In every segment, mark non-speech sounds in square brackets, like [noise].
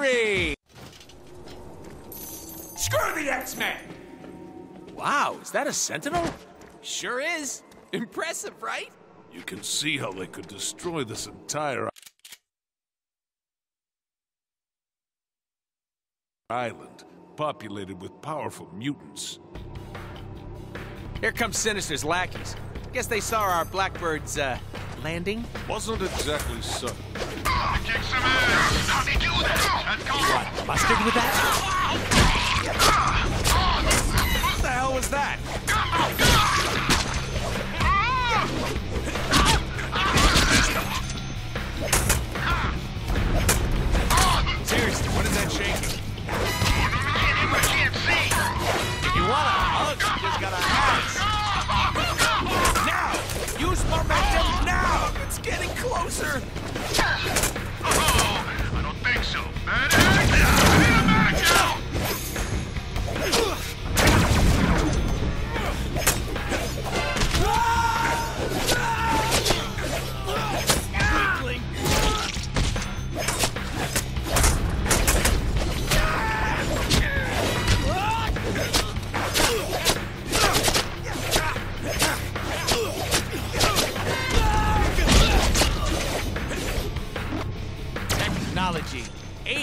victory! Screw the X-Men! Wow, is that a Sentinel? Sure is. Impressive, right? You can see how they could destroy this entire island, populated with powerful mutants. Here comes Sinister's lackeys. Guess they saw our Blackbird's, uh, landing? Wasn't exactly sudden. Kick some ass! How'd he do that? That's called What, busted with that? What the hell was that? Seriously, what is that shaking? I can't see! If you want a hug, you just gotta ask. Now! Use momentum now! It's getting closer! Attack!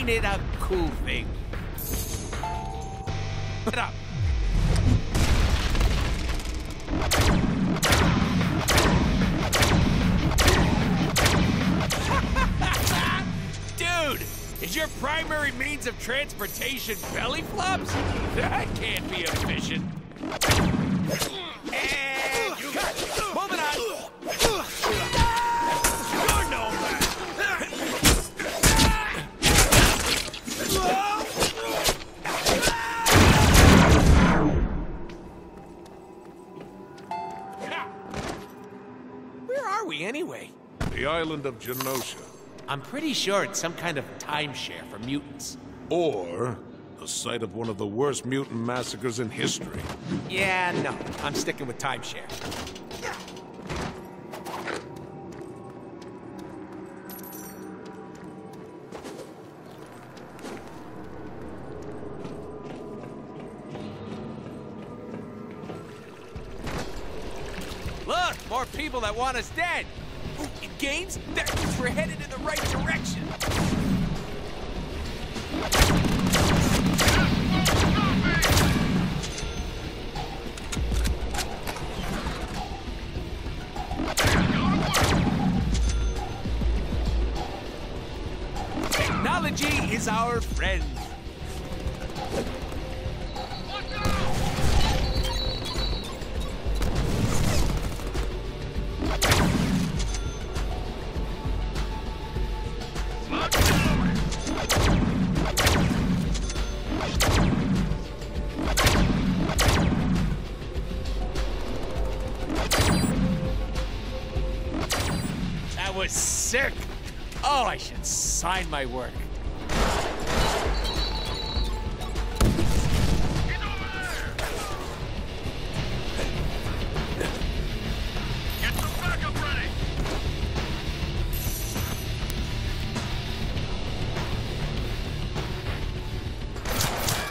Ain't it a cool thing? Put up. [laughs] Dude, is your primary means of transportation belly flops? [laughs] That can't be efficient. Of Genosha. I'm pretty sure it's some kind of timeshare for mutants. Or the site of one of the worst mutant massacres in history. Yeah, no. I'm sticking with timeshare. Look, more people that want us dead. Games, that means we're headed in the right direction. Sick. Oh, I should sign my work.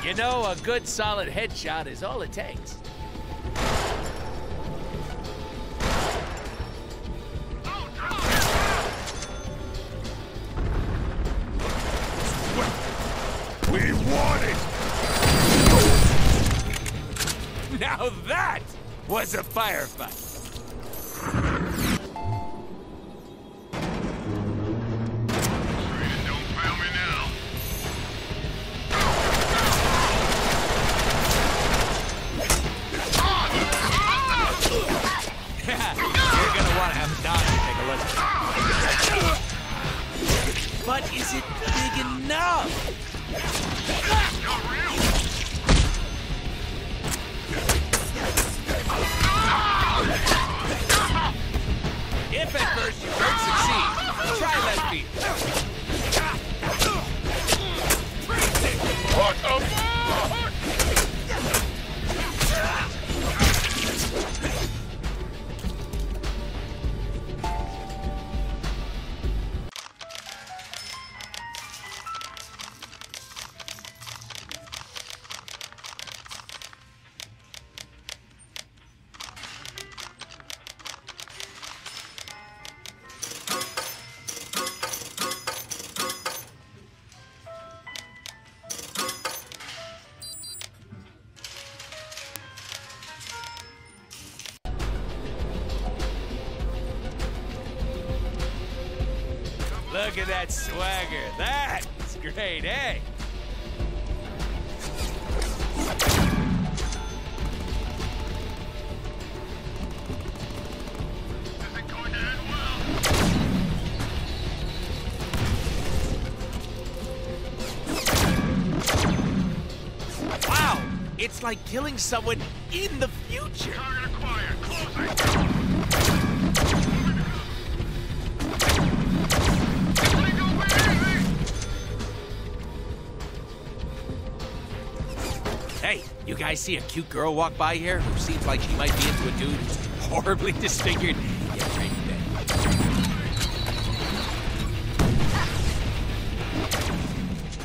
You know, a good solid headshot is all it takes. Firefight. At that swagger. That's great, eh? Wow! It's like killing someone in the see a cute girl walk by here who seems like she might be into a dude who's [laughs] horribly disfigured? Then.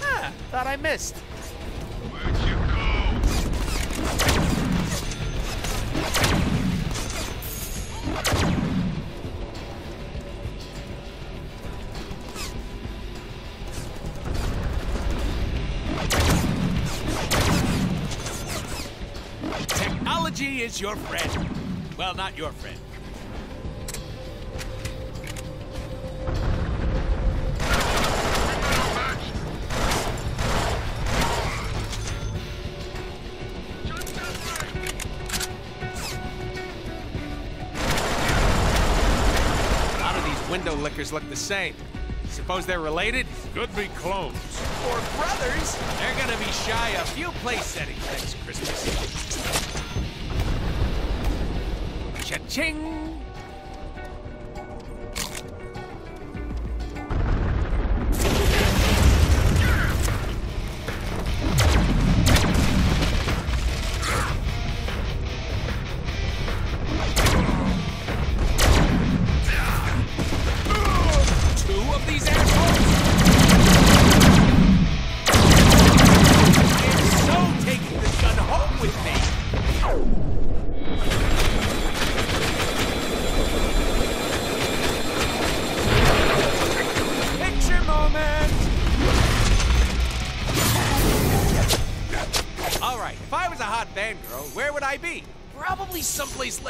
Ah, thought I missed. Is your friend. Well, not your friend. A lot these window lickers look the same. Suppose they're related? Could be clones. Or brothers? They're gonna be shy a few place settings next Christmas. Cha-ching!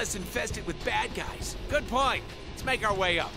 Less infested with bad guys. Good point. Let's make our way up.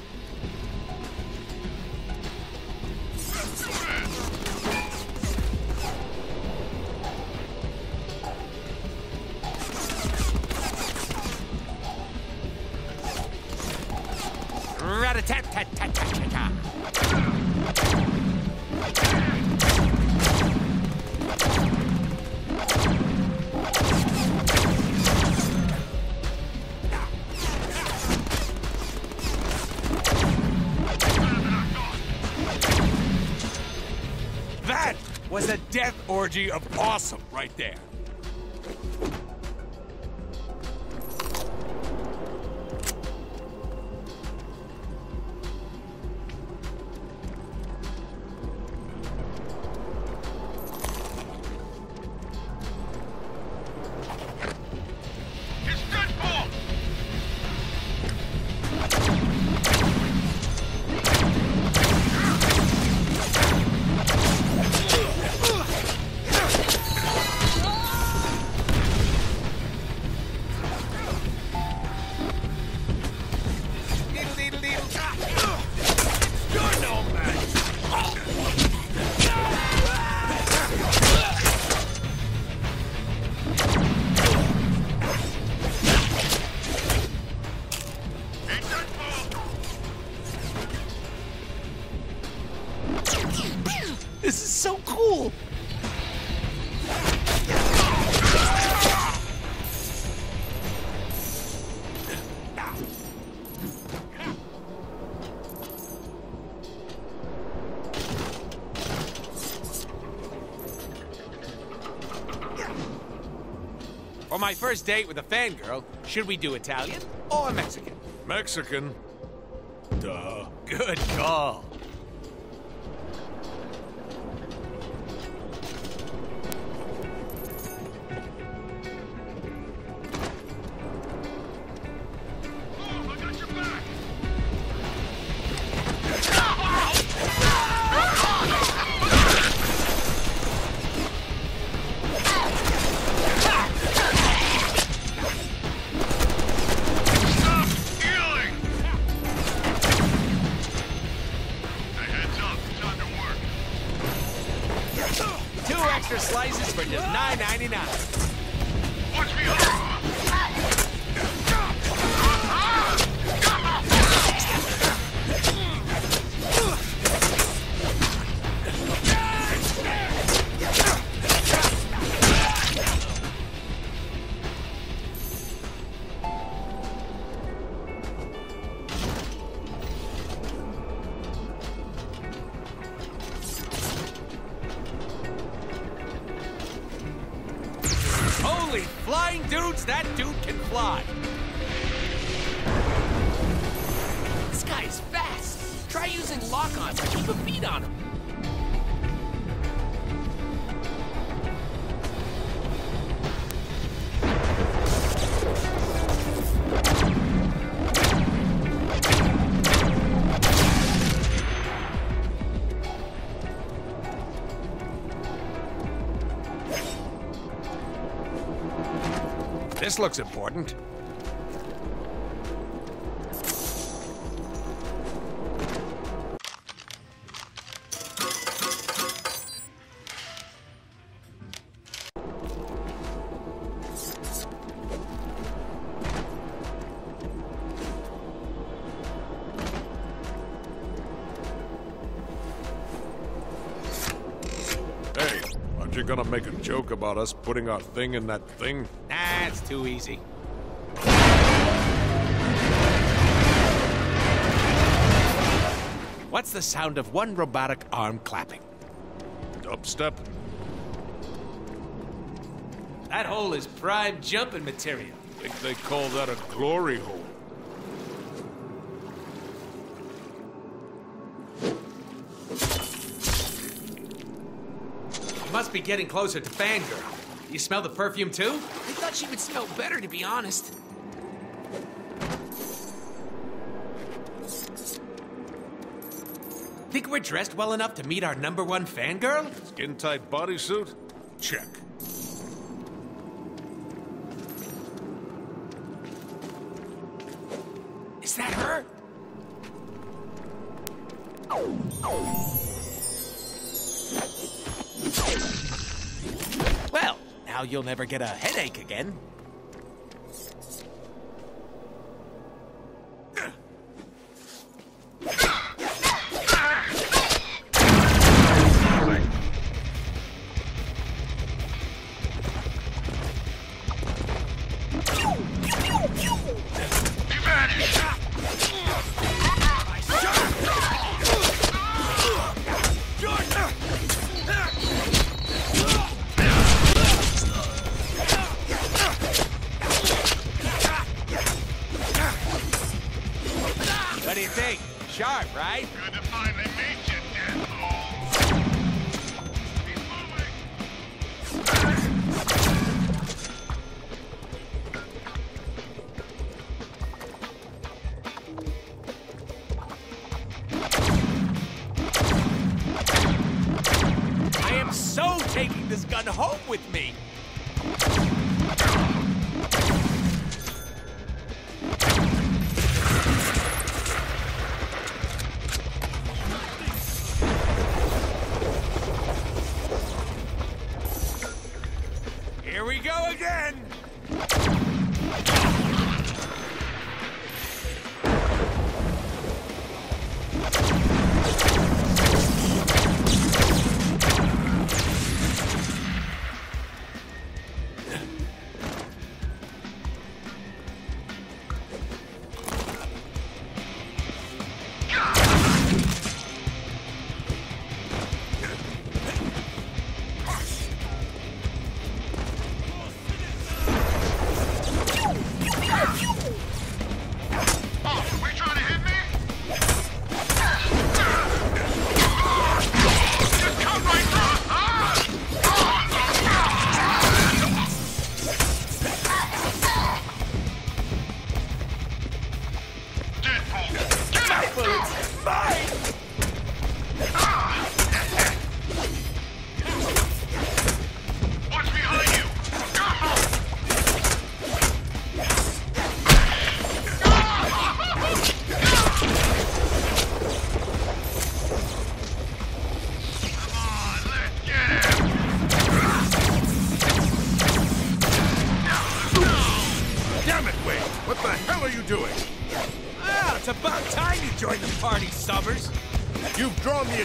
Right there. My first date with a fangirl, should we do Italian or Mexican? Mexican. Duh. Good call. This looks important. Hey, aren't you gonna make a joke about us putting our thing in that thing? That's too easy. What's the sound of one robotic arm clapping? Dubstep? That hole is prime jumping material. Think they call that a glory hole. You must be getting closer to Fangirl. You smell the perfume too? I thought she would smell better, to be honest. Think we're dressed well enough to meet our number one fangirl? Skin tight bodysuit? Check. You'll never get a headache again.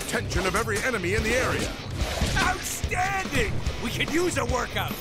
Attention of every enemy in the area. Outstanding! We could use a workout.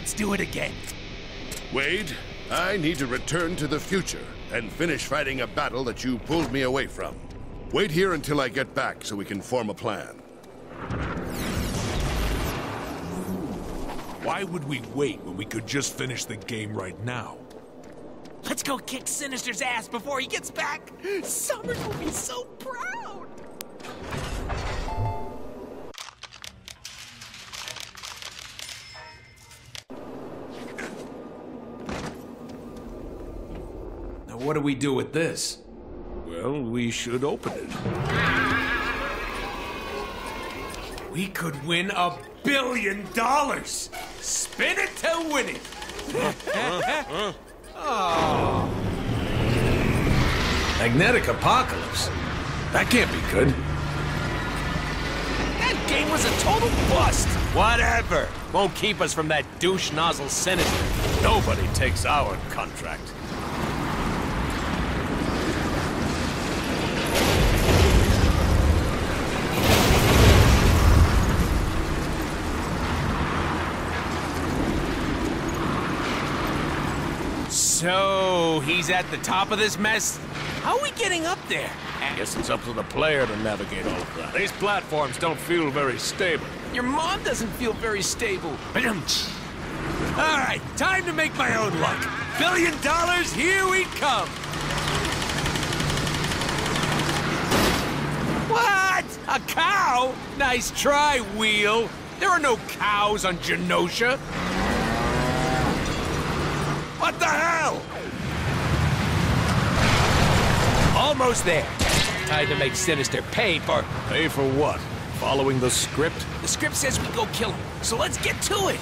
Let's do it again. Wade, I need to return to the future and finish fighting a battle that you pulled me away from. Wait here until I get back so we can form a plan. Why would we wait when we could just finish the game right now? Let's go kick Sinister's ass before he gets back. Summers will be so we do with this? Well, we should open it. We could win a billion dollars. Spin it to win it. [laughs] Ah. Magnetic Apocalypse? That can't be good. That game was a total bust. Whatever. Won't keep us from that douche nozzle Sinister. Nobody takes our contract. So, he's at the top of this mess? How are we getting up there? I Guess it's up to the player to navigate all of that. These platforms don't feel very stable. Your mom doesn't feel very stable. [clears throat] All right, time to make my own luck. Billion dollars, here we come. What? A cow? Nice try, Wheel. There are no cows on Genosha. What the hell? Almost there. Time to make Sinister pay for... Pay for what? Following the script? The script says we go kill him, so let's get to it!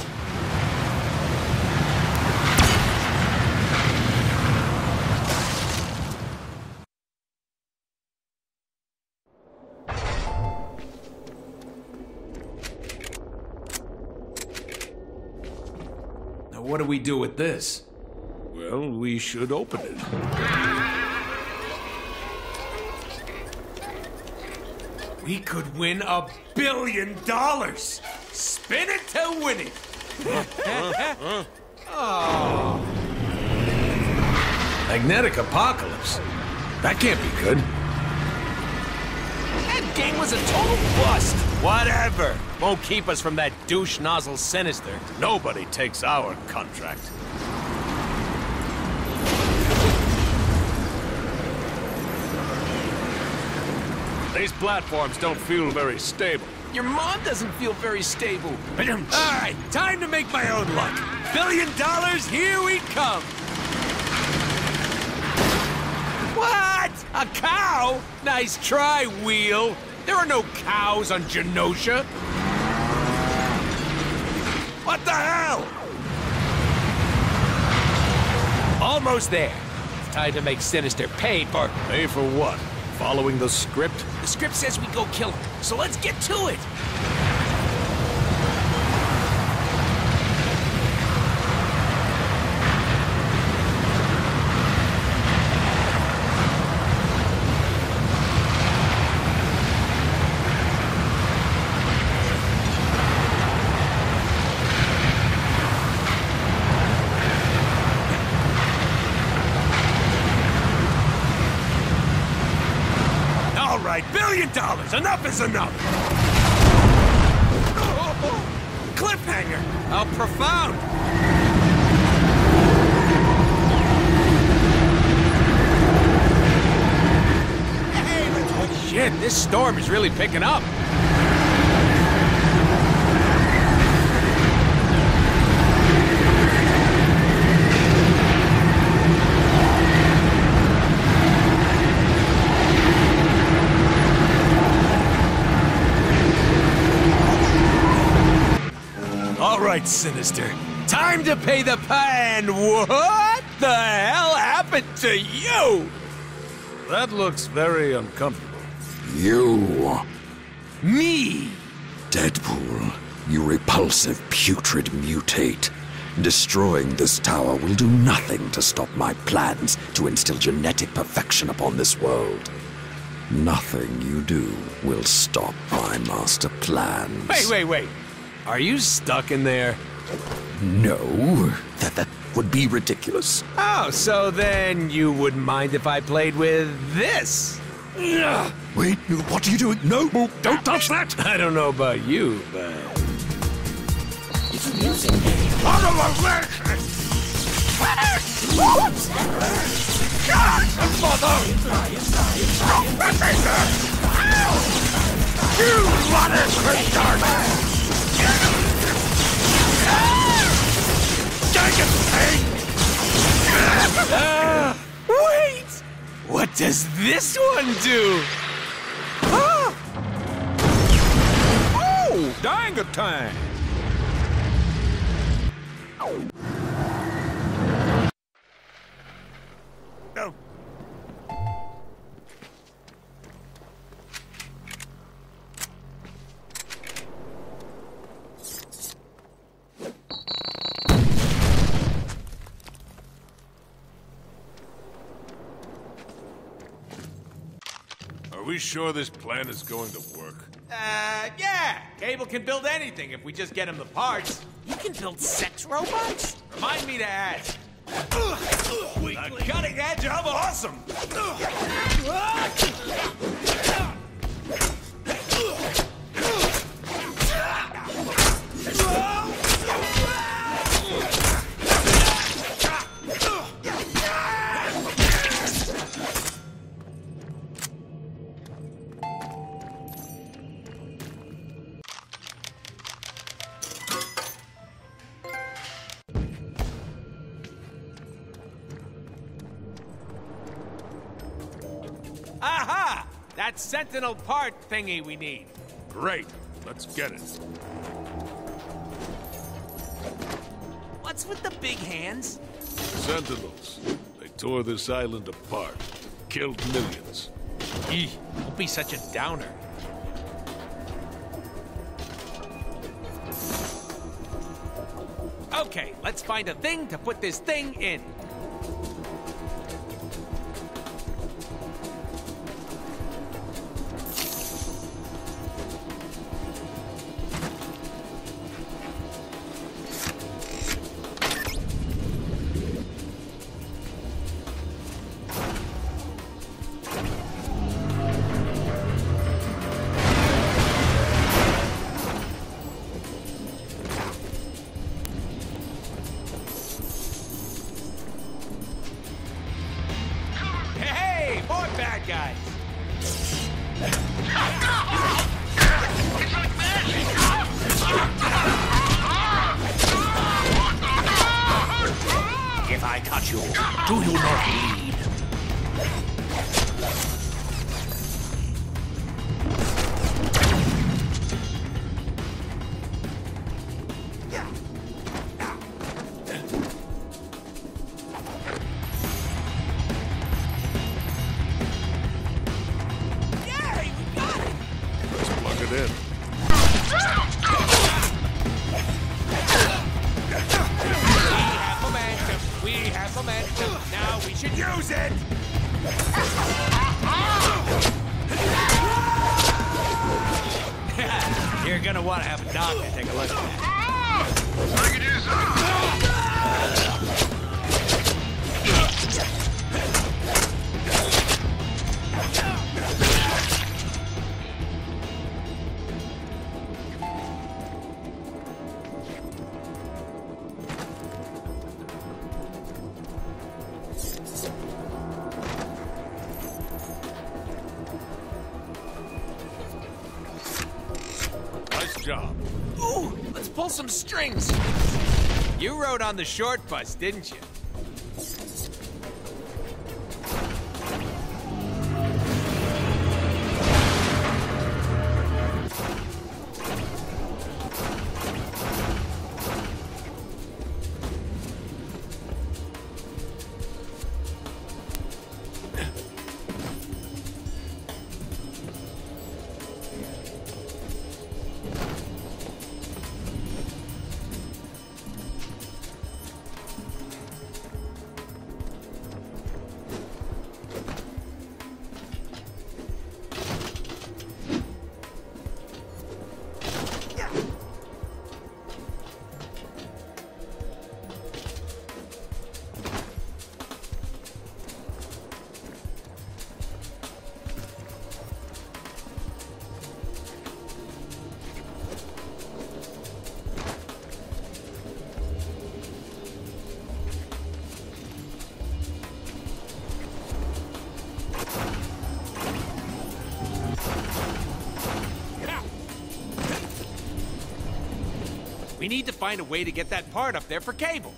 Now what do we do with this? Well, we should open it. We could win a billion dollars. Spin it to win it. [laughs] oh. Magnetic apocalypse? That can't be good. That game was a total bust. Whatever. Won't keep us from that douche nozzle sinister. Nobody takes our contract. These platforms don't feel very stable. Your mom doesn't feel very stable. All right, time to make my own luck. Billion dollars, here we come. What? A cow? Nice try, Wheel. There are no cows on Genosha. What the hell? Almost there. It's time to make Sinister pay for... Pay for what? Following the script? The script says we go kill him, so let's get to it. All right, billion is enough. Cliffhanger. How profound. Shit, this storm is really picking up. All right, Sinister. Time to pay the pan. What the hell happened to you? That looks very uncomfortable. You, Me? Deadpool, you repulsive, putrid mutate. Destroying this tower will do nothing to stop my plans to instill genetic perfection upon this world. Nothing you do will stop my master plans. Wait, wait, wait. Are you stuck in there? No, that that would be ridiculous. Oh, so then you wouldn't mind if I played with this? Wait, what are you doing? No, don't touch that! [laughs] I don't know about you, but... [laughs] Wait! What does this one do? Ah! Oh, dang it time! No. We sure this plan is going to work? Uh, yeah. Cable can build anything if we just get him the parts. He can build sex robots? Remind me to ask. The cutting edge of awesome. [laughs] That sentinel part thingy we need. Great. Let's get it. What's with the big hands? Sentinels. They tore this island apart. Killed millions. Eeh, don't be such a downer. Okay, let's find a thing to put this thing in. Do you not strings. You rode on the short bus, didn't you? Find a way to get that part up there for cable.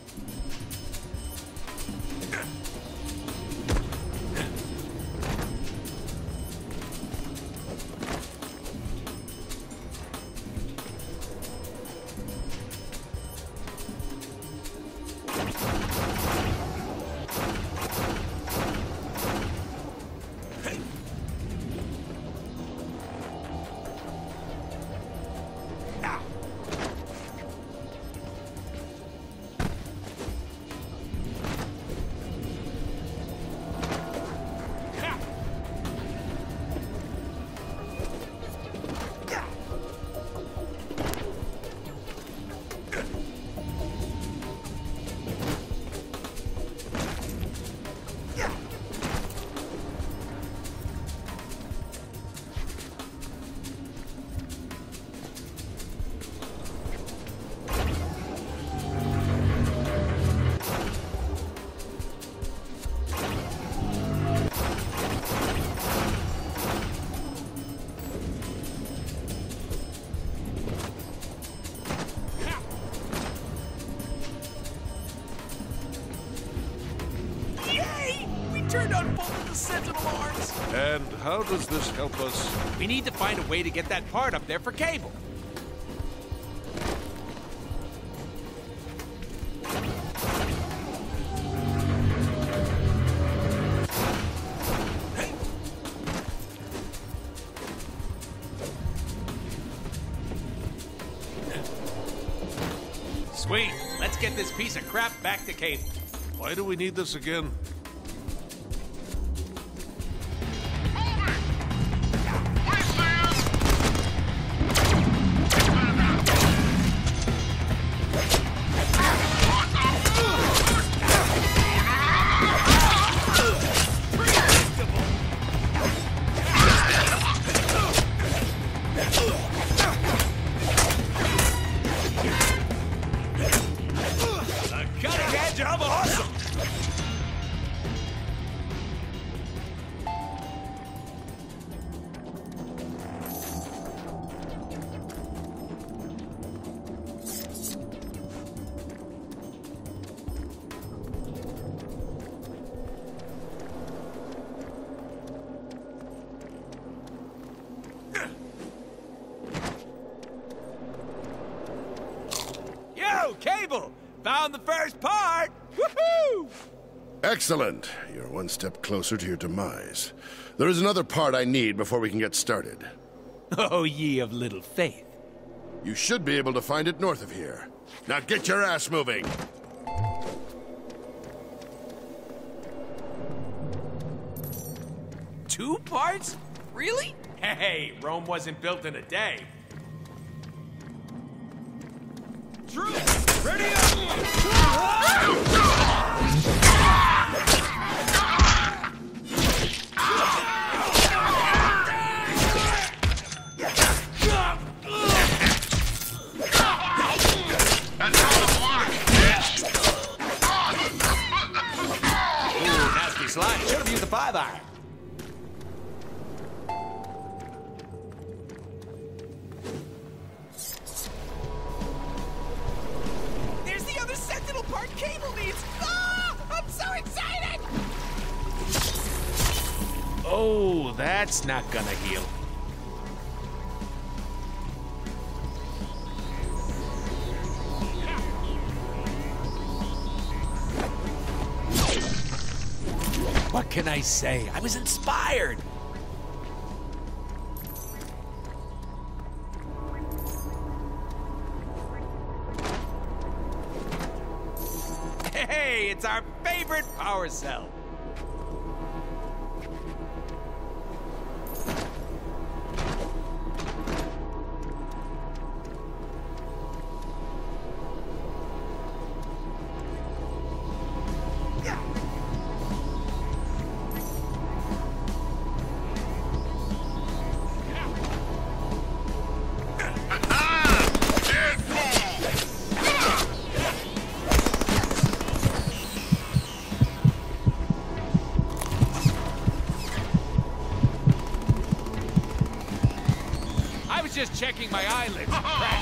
Does this help us? We need to find a way to get that part up there for cable. Sweet. Let's get this piece of crap back to Cable. Why do we need this again? Closer to your demise. There is another part I need before we can get started. [laughs] Oh, ye of little faith. You should be able to find it north of here. Now get your ass moving. Two parts? Really? Hey, Rome wasn't built in a day. Troops, ready up! Slide. Should have used the five iron. There's the other Sentinel part Cable needs! Ah! I'm so excited! Oh, that's not gonna heal. What can I say? I was inspired. Hey, it's our favorite power cell. Checking my eyelids. [laughs]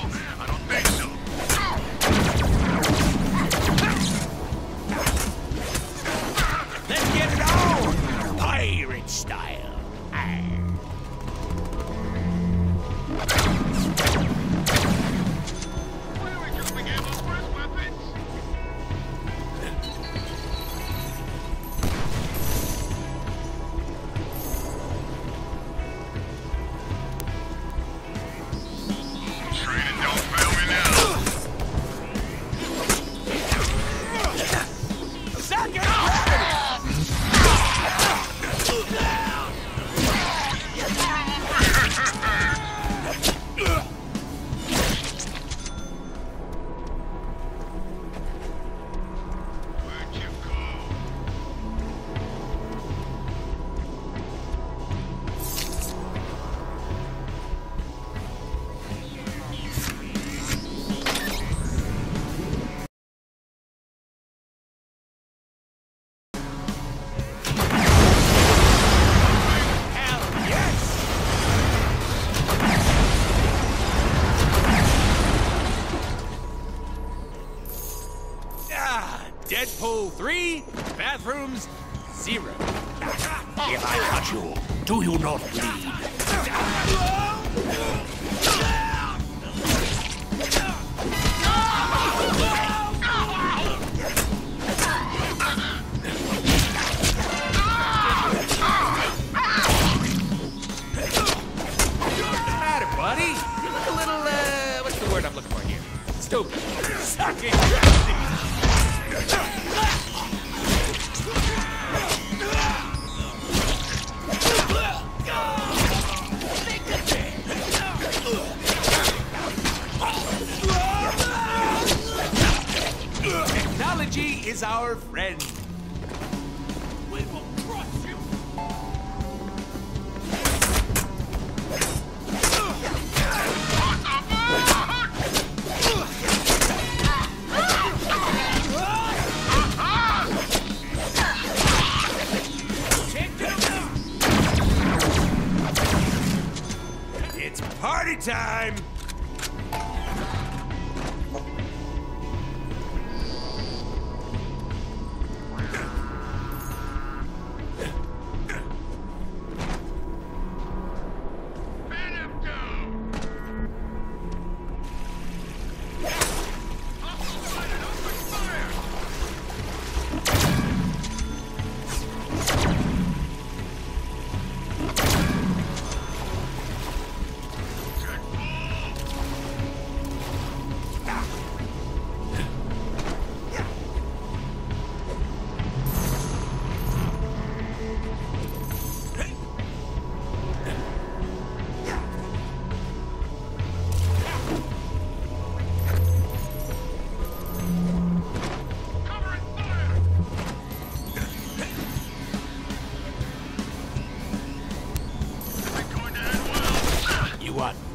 time!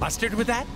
busted with that?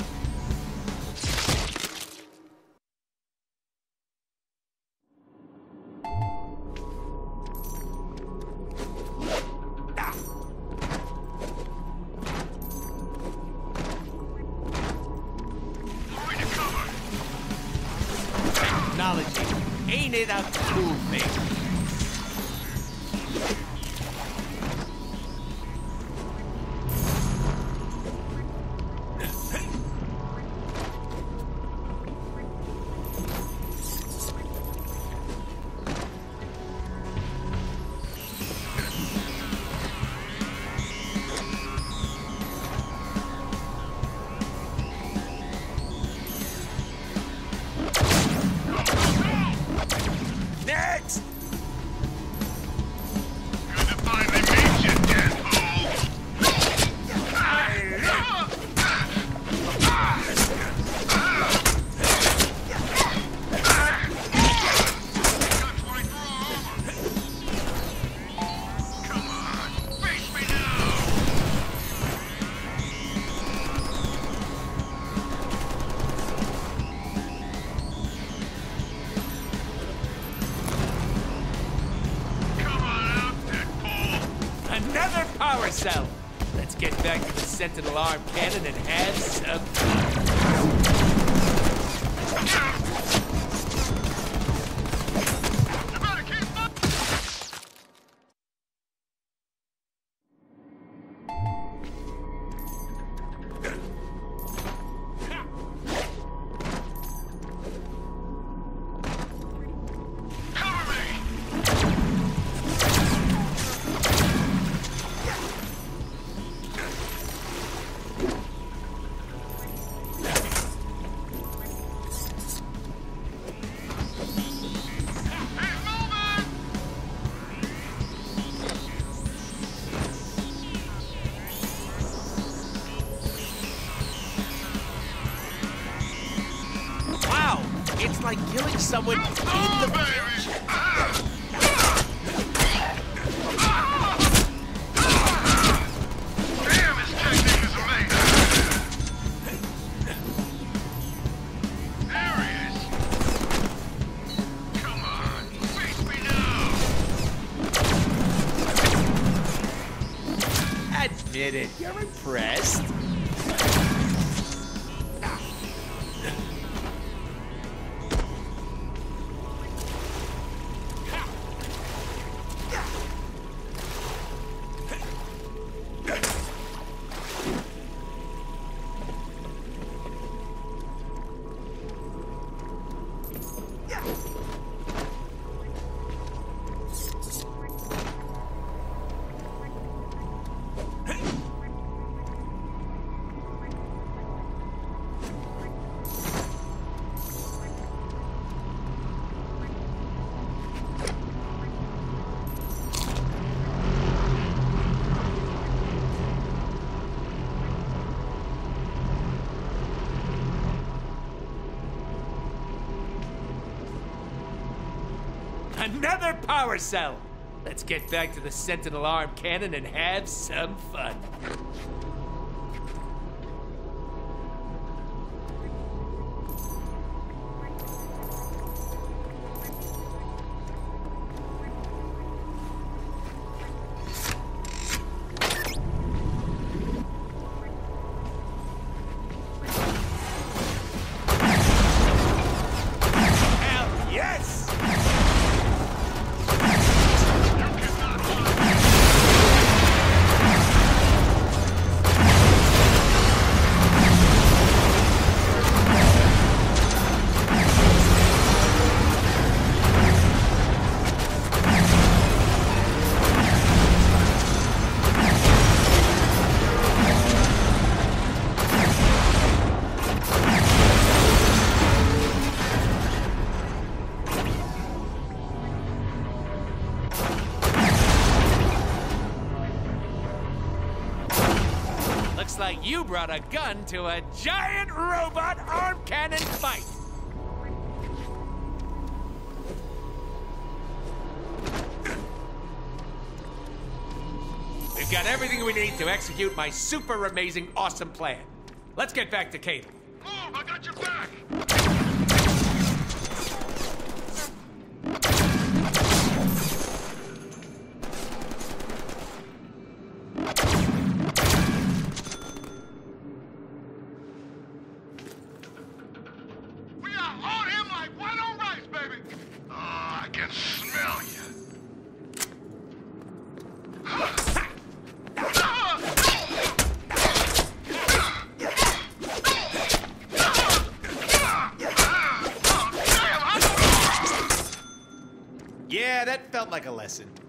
Sentinel arm. Cannon and has a uh, by killing someone in the... Baby. Power cell! Let's get back to the Sentinel arm cannon and have some fun. Brought a gun to a giant robot arm cannon fight. We've got everything we need to execute my super amazing, awesome plan. Let's get back to Cable. Move, I got your back! We are on him like white on rice, baby! Oh, I can smell you. Yeah, that felt like a lesson.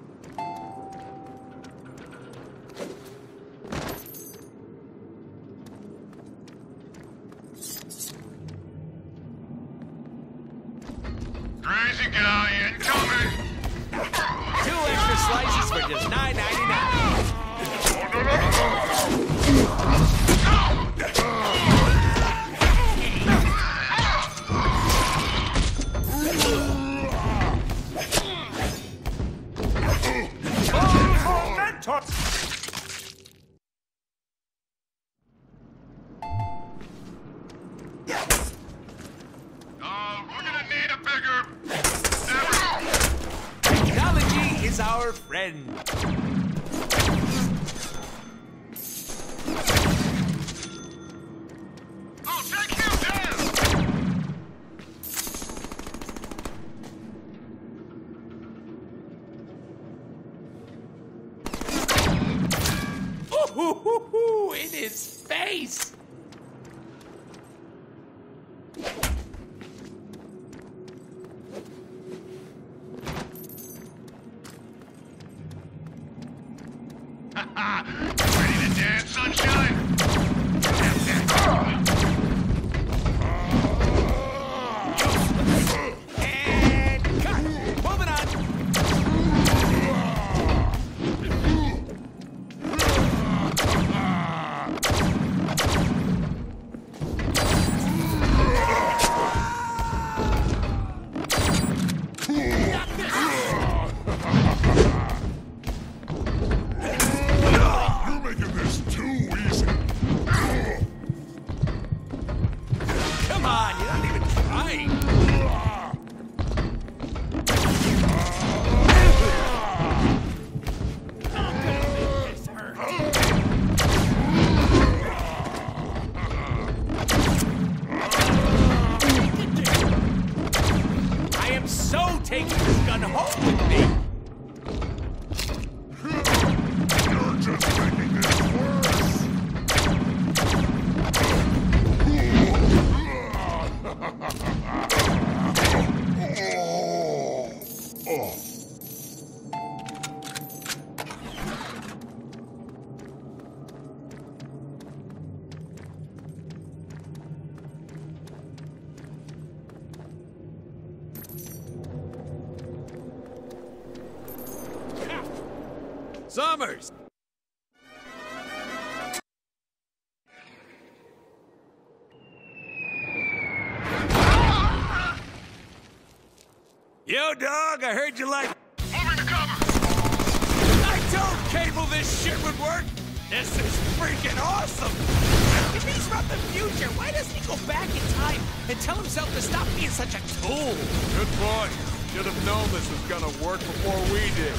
Back in time and tell himself to stop being such a tool? Good point. Should have known this was gonna work before we did.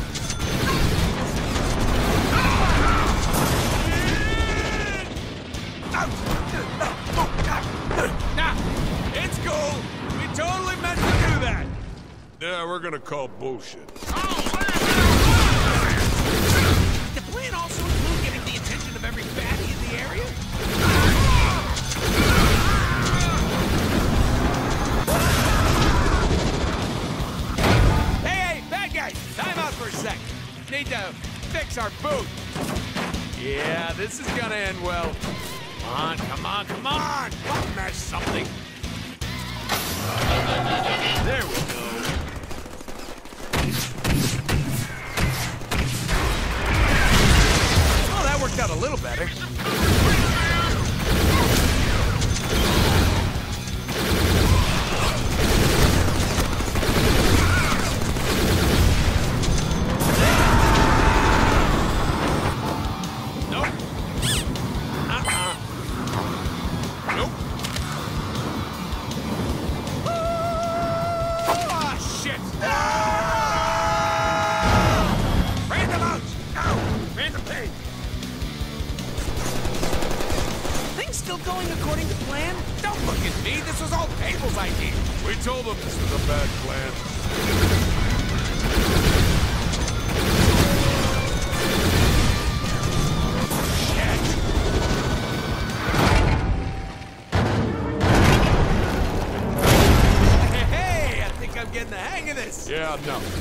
Nah, it's cool! We totally meant to do that! Yeah, we're gonna call bullshit. Oh, the plan also include getting the attention of every baddie in the area? Need to fix our booth. Yeah, this is gonna end well. Come on, come on, come on! Button mash something. There we go. Oh, that worked out a little better. No,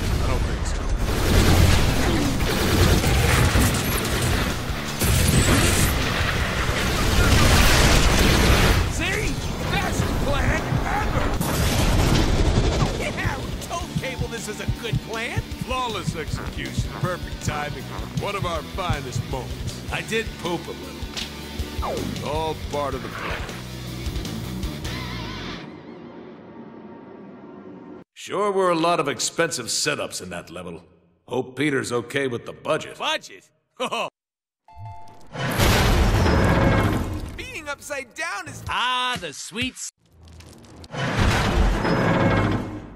lot of expensive setups in that level. Hope Peter's okay with the budget. Budget? [laughs] Oh. Being upside down is. Ah, the sweets.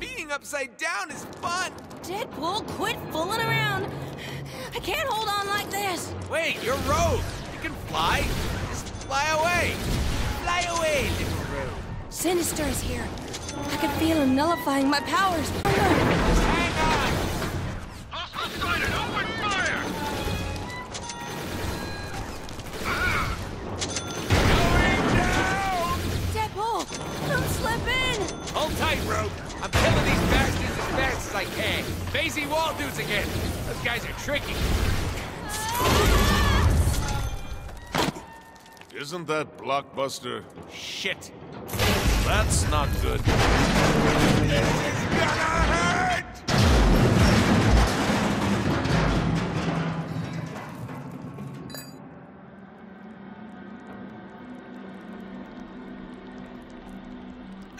Being upside down is fun. Deadpool, quit fooling around. I can't hold on like this. Wait, you're Rogue. You can fly. Just fly away. Fly away, little Rogue. Sinister is here. I can feel him nullifying my powers. Hang on. Hostile sighted. Open fire. Going down. no. Deadpool, don't slip in. Hold tight, Rogue. I'm killing these bastards as fast as I can. Basie wall dudes again. Those guys are tricky. Isn't that Blockbuster? Shit. That's not good. This is gonna hurt!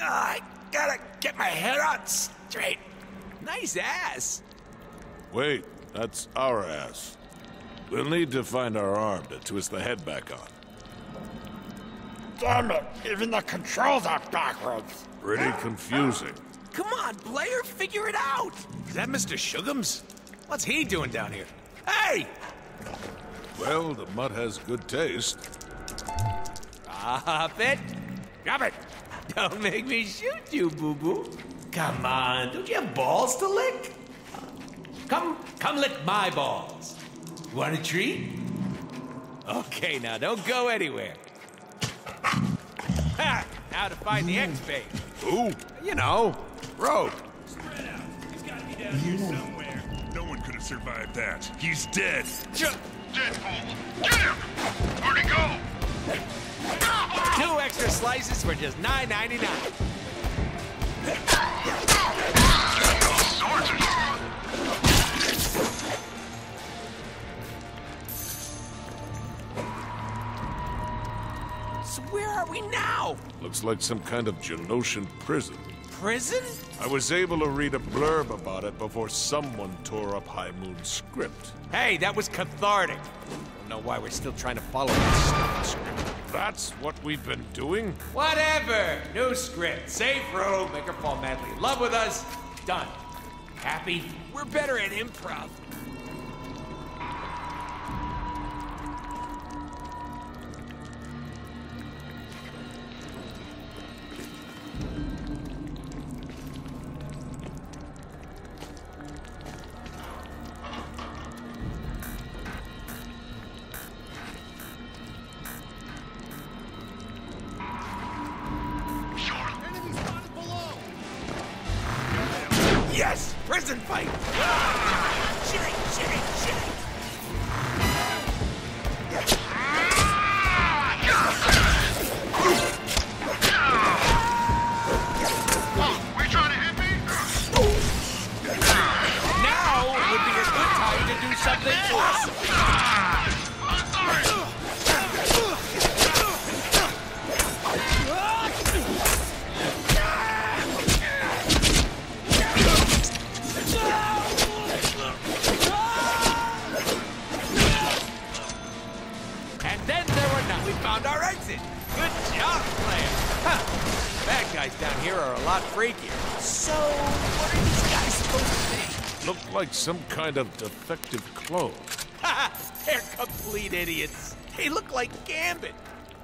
I gotta get my head on straight. Nice ass. Wait, that's our ass. We'll need to find our arm to twist the head back on. Damn it. Even the controls are backwards. Pretty confusing. Come on, player, figure it out. Is that Mr. Shugums? What's he doing down here? Hey! Well, the mutt has good taste. Drop it. Drop it. Don't make me shoot you, boo boo. Come on, don't you have balls to lick? Come, come lick my balls. You want a treat? Okay, now don't go anywhere. Ha! Now to find the X-Bait. Ooh, You know, Rogue. No one could have survived that. He's dead. Deadpool. Get him. Where'd he go? Two extra slices for just nine ninety nine. Are we now? looks like some kind of Genoshan prison. prison? I was able to read a blurb about it before someone tore up High Moon's script. Hey, that was cathartic. Don't know why we're still trying to follow this stupid script. That's what we've been doing? Whatever. New script. Save Rogue. Make her fall madly in love with us. Done. Happy? We're better at improv. Kind of defective clone. [laughs] They're complete idiots. They look like Gambit.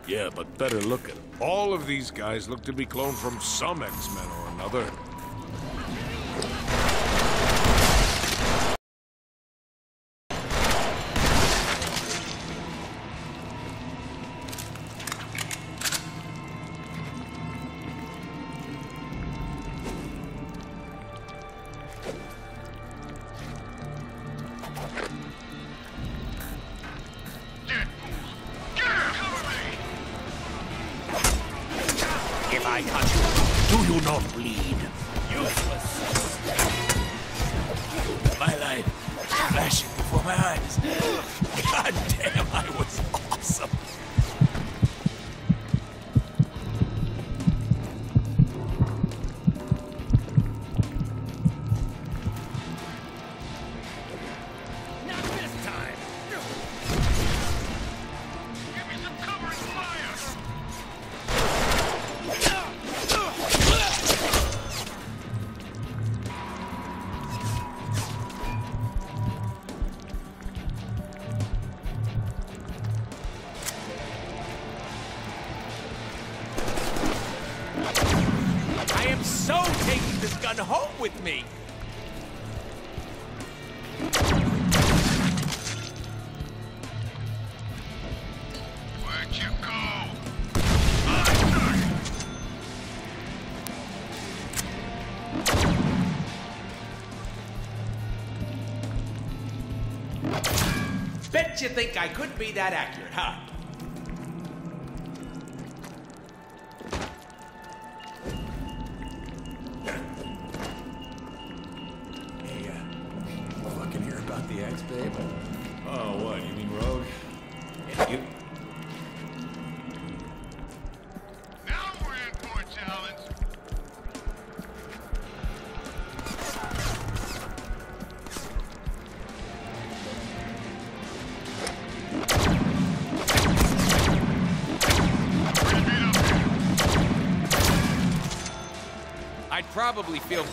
Yeah, but better looking. All of these guys look to be cloned from some X-Men or another. Not bleed? Think I could be that accurate,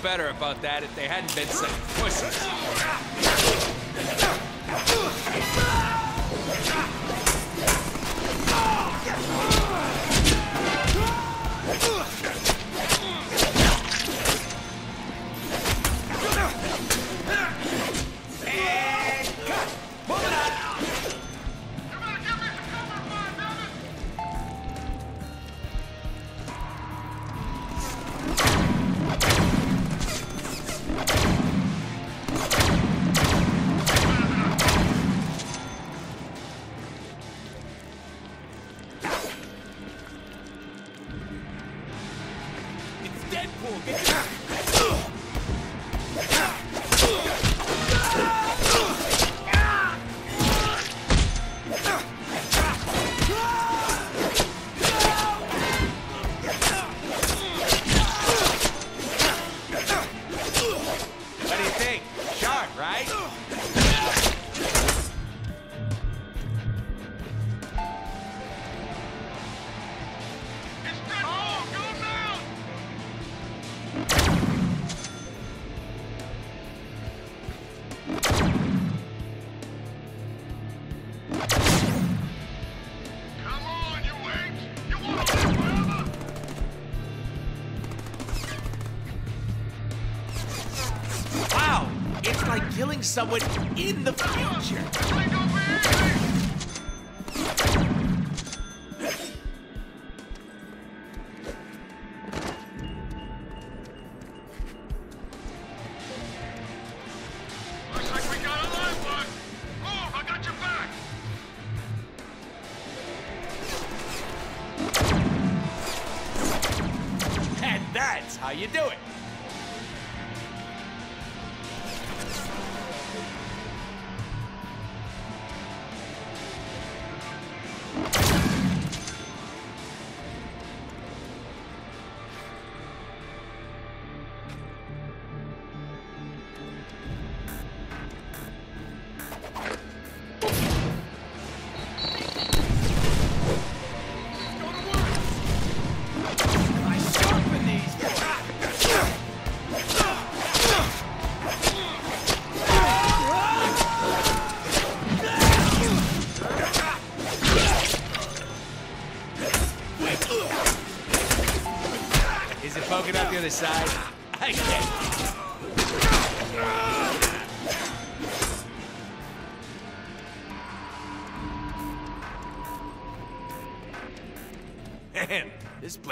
better about that if they hadn't been such pussies. someone in the future.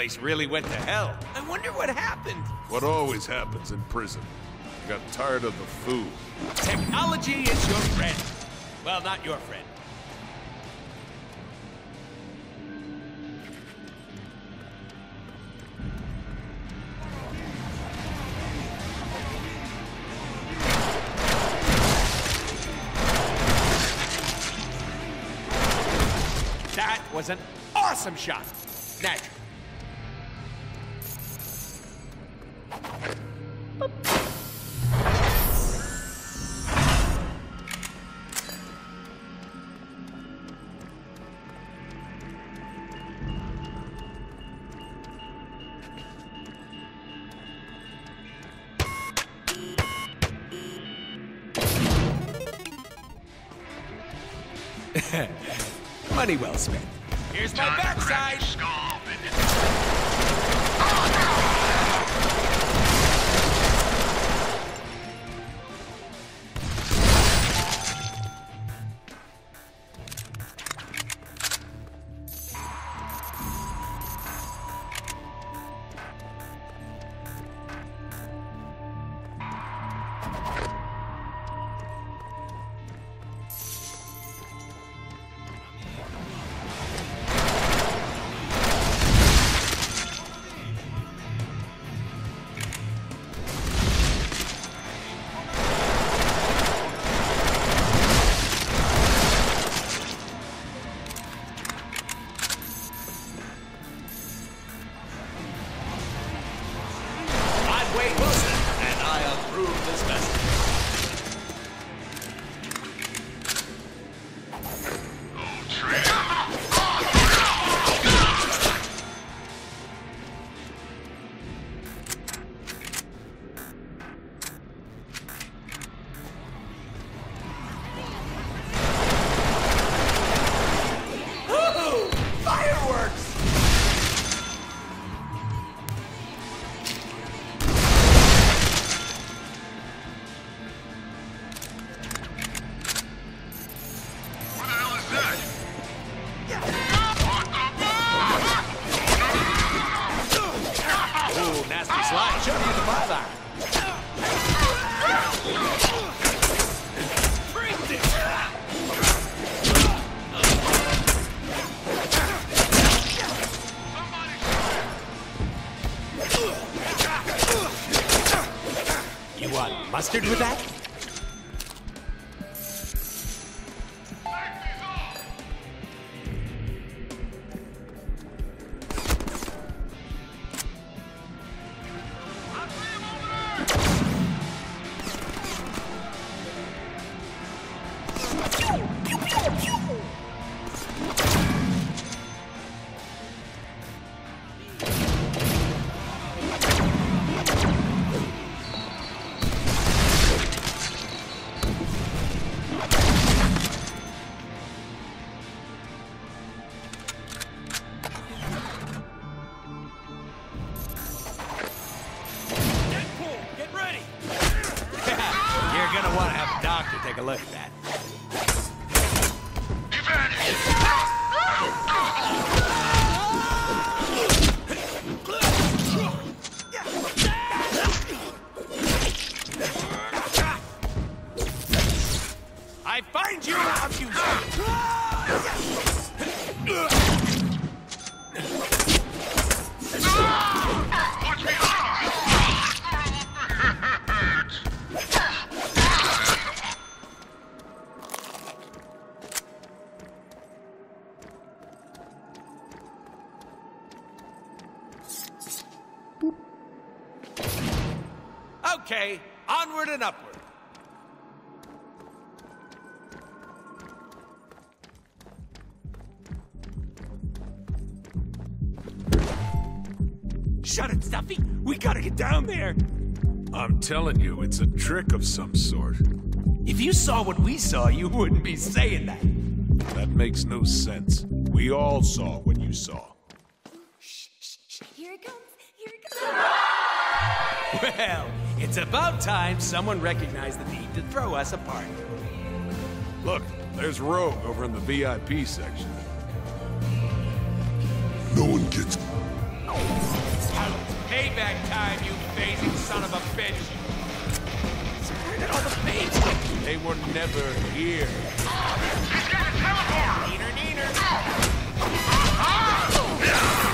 place really went to hell. I wonder what happened. What always happens in prison. I got tired of the food. Technology is your friend. Well, not your friend. registered with that? Telling you, it's a trick of some sort. If you saw what we saw, you wouldn't be saying that. That makes no sense. We all saw what you saw. Shh, shh, shh. Here it comes. Here it comes. Well, it's about time someone recognized the need to throw us a party. Look, there's Rogue over in the VIP section. No one gets. Payback time, you phasing son of a bitch! So where did all the babes They were never here. Neener, neener! Is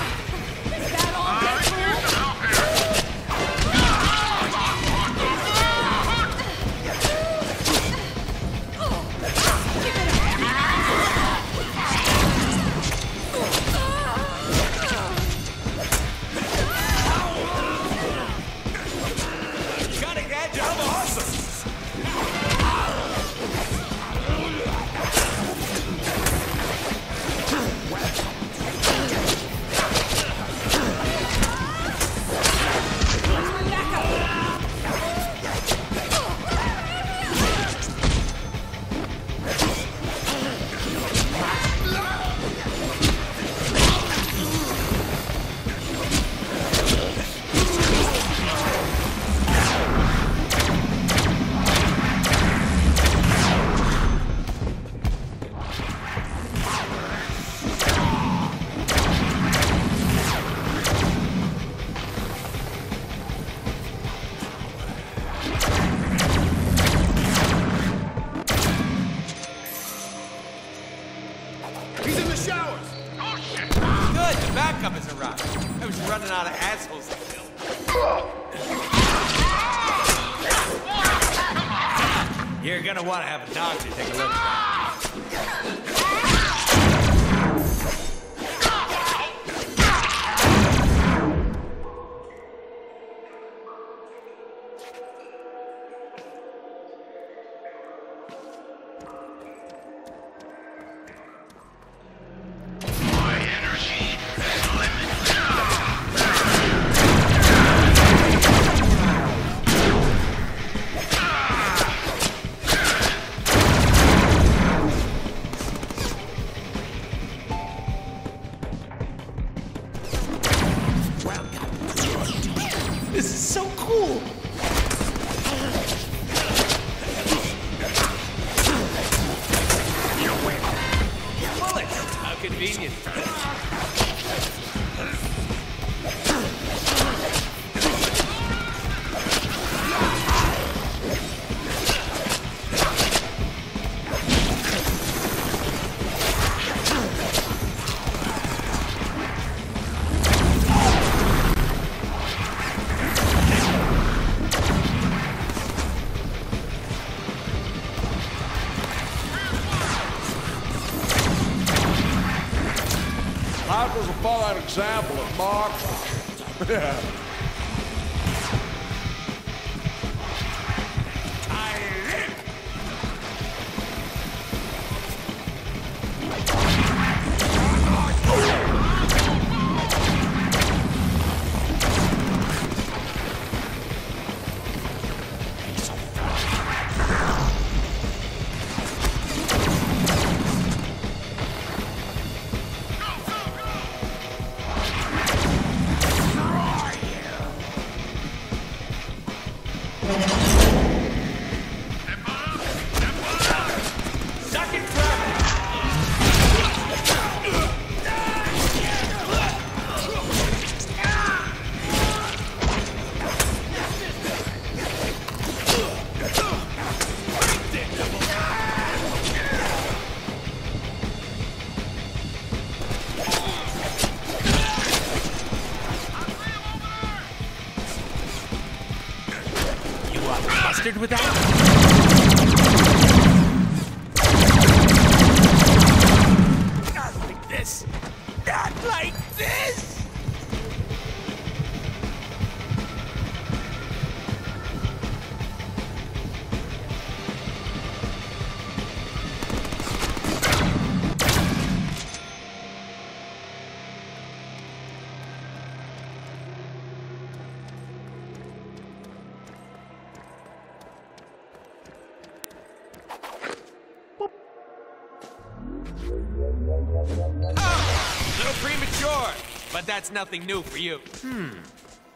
that's nothing new for you. Hmm.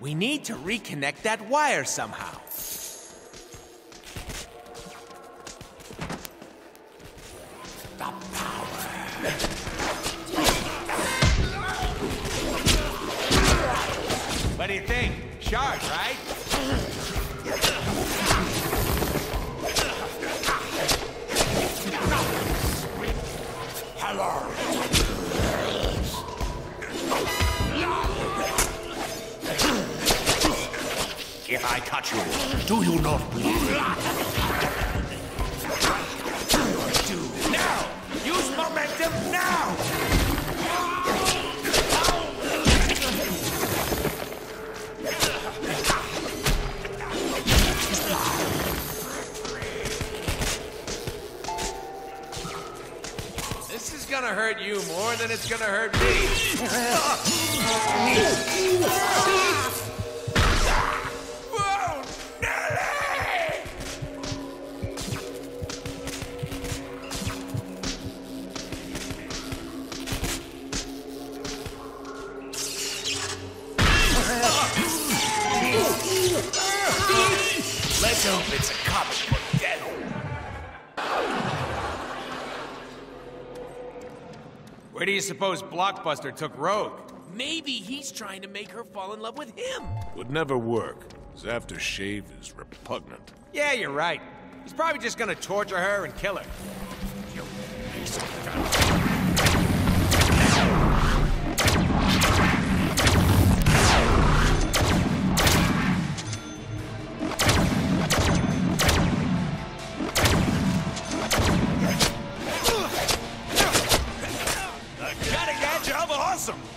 We need to reconnect that wire somehow. Gonna hurt me. Suppose Blockbuster took Rogue? Maybe he's trying to make her fall in love with him. Would never work. His aftershave is repugnant. Yeah, you're right. He's probably just gonna torture her and kill her. Cutting awesome!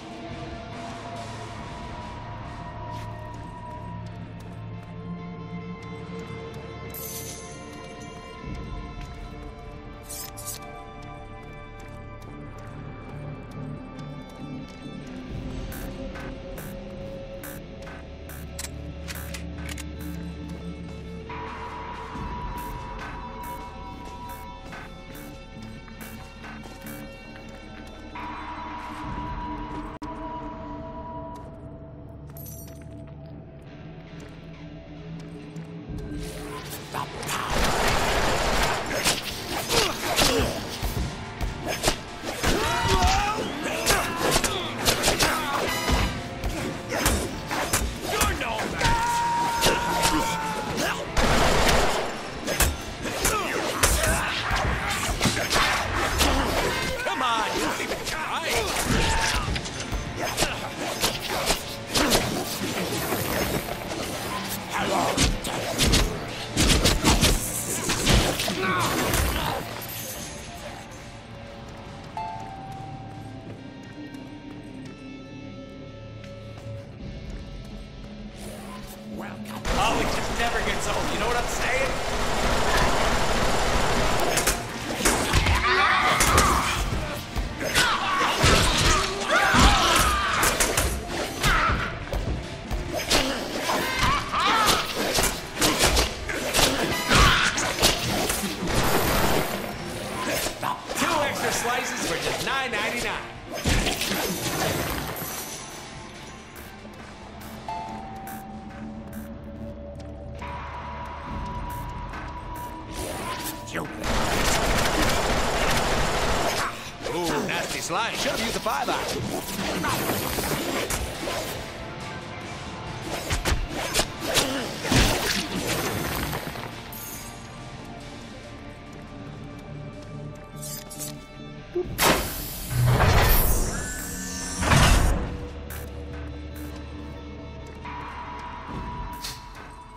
five.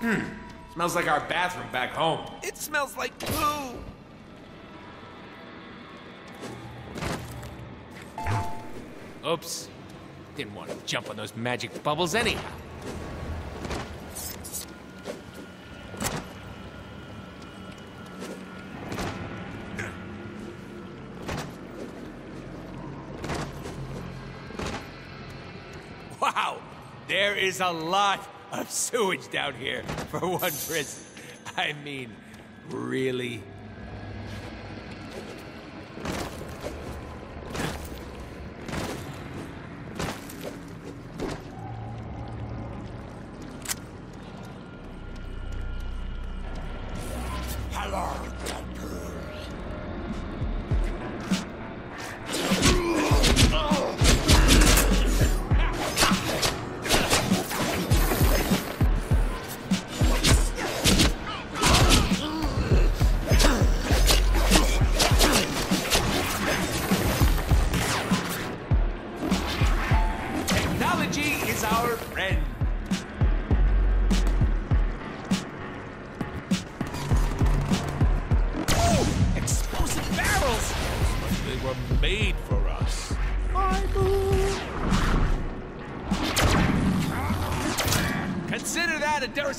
Hmm. Smells like our bathroom back home. It smells like those magic bubbles anyhow. Wow! There is a lot of sewage down here for one prison. I mean, really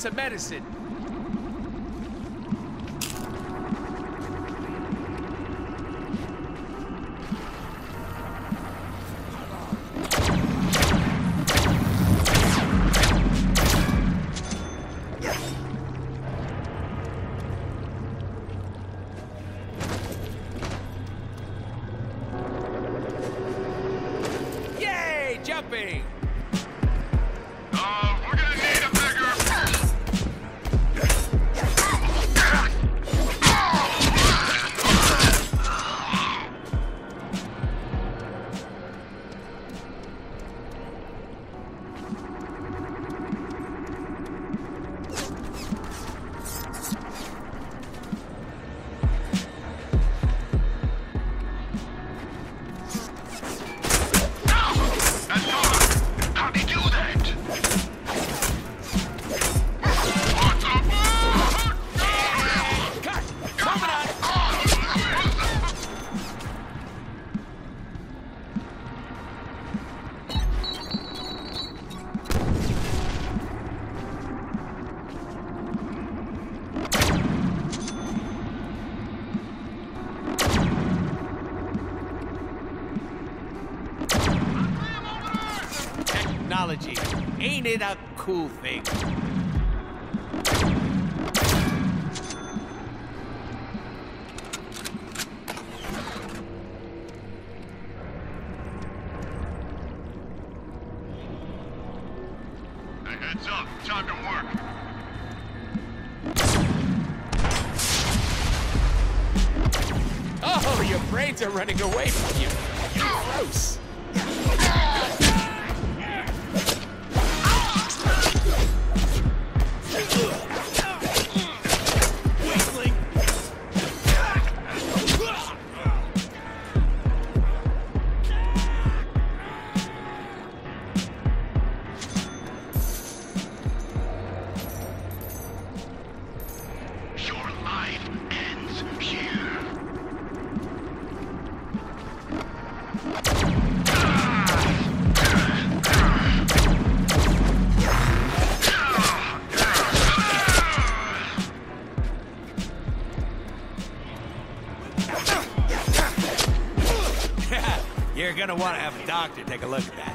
of medicine. your way. going to want to have a doctor take a look at that.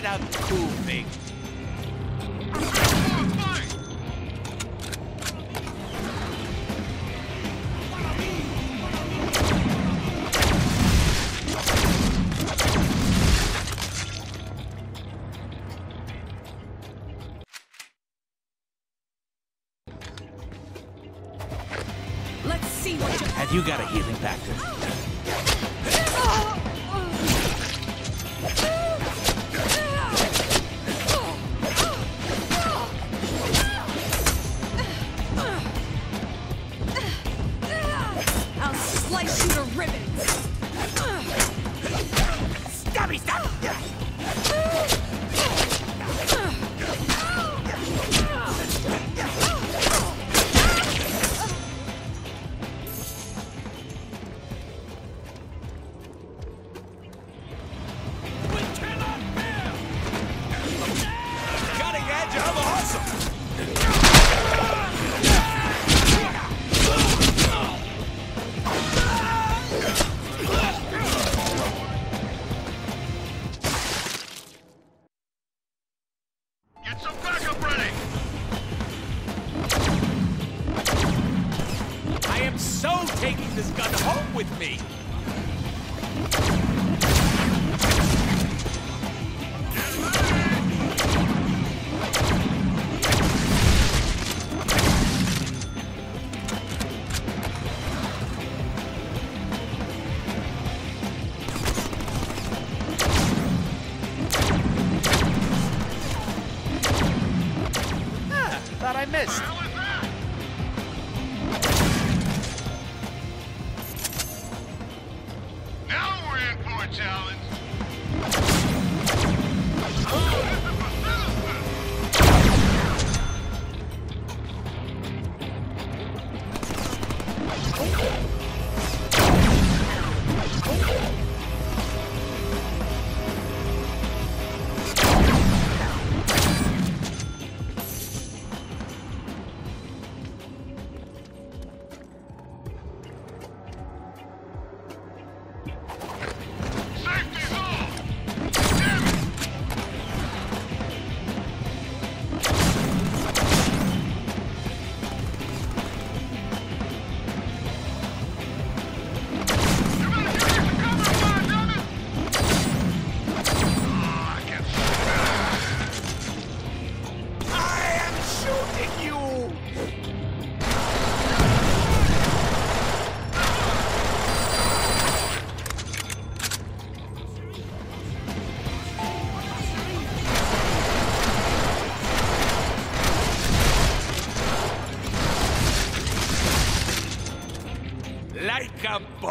it a cool thing?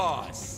A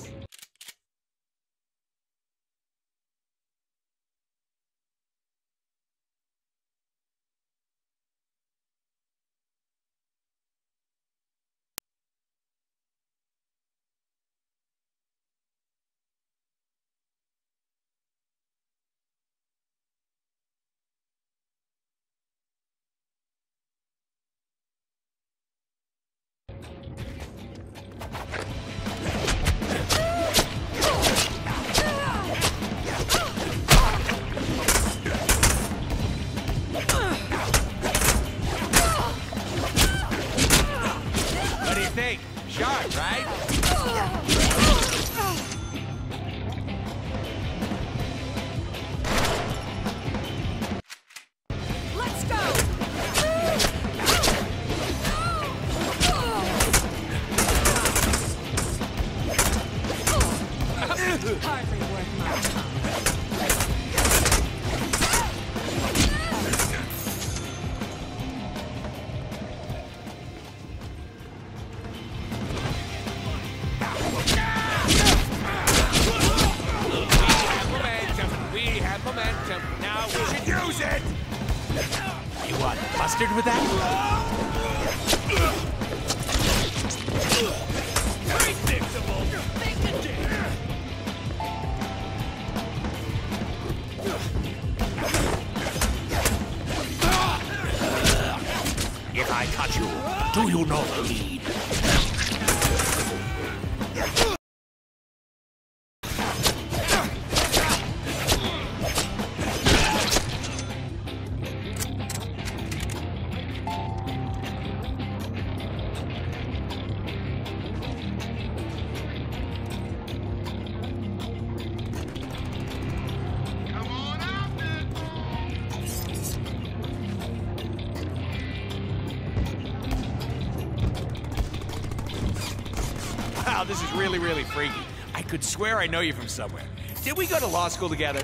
swear I know you from somewhere. Did we go to law school together?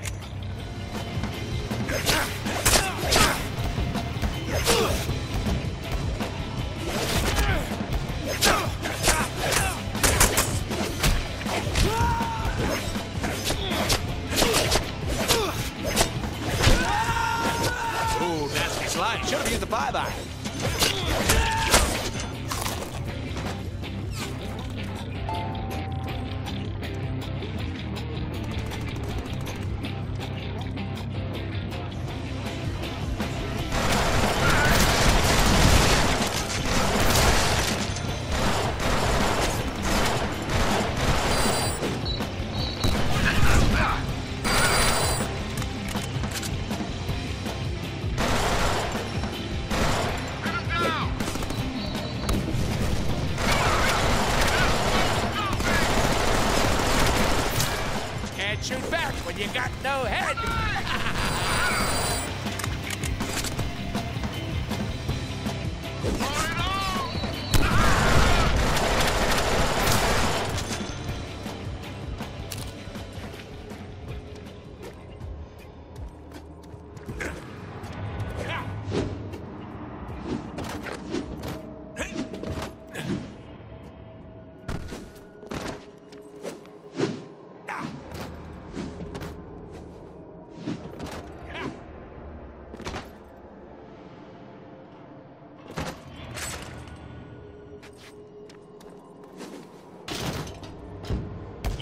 No head.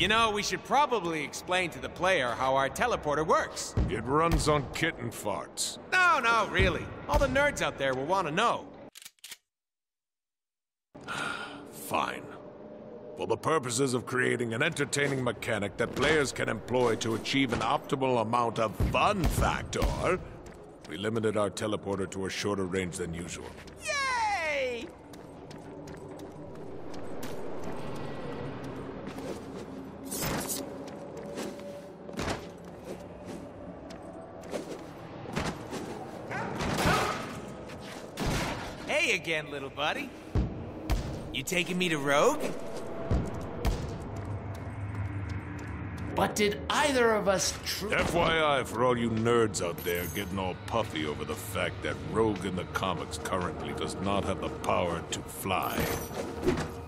You know, we should probably explain to the player how our teleporter works. It runs on kitten farts. No, no, really. All the nerds out there will want to know. [sighs] Fine. For the purposes of creating an entertaining mechanic that players can employ to achieve an optimal amount of fun factor, we limited our teleporter to a shorter range than usual. Again, little buddy. You taking me to Rogue? But did either of us tr- FYI for all you nerds out there getting all puffy over the fact that Rogue in the comics currently does not have the power to fly.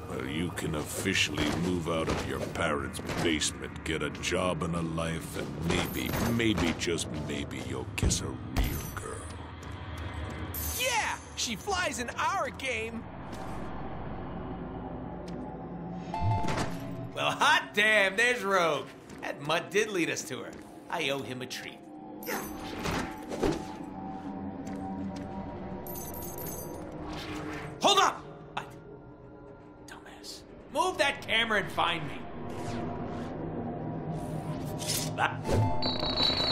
Well, you can officially move out of your parents' basement, get a job and a life, and maybe, maybe, just maybe, you'll kiss a She flies in our game! Well, hot damn, there's Rogue. That mutt did lead us to her. I owe him a treat. Hold up! What? Dumbass. Move that camera and find me. Ah.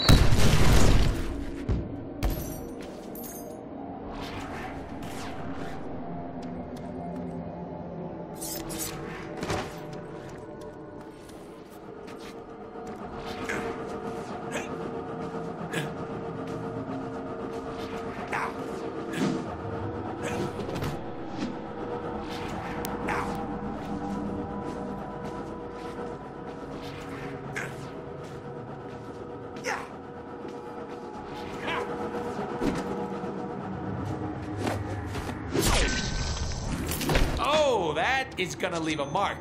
Is gonna leave a mark.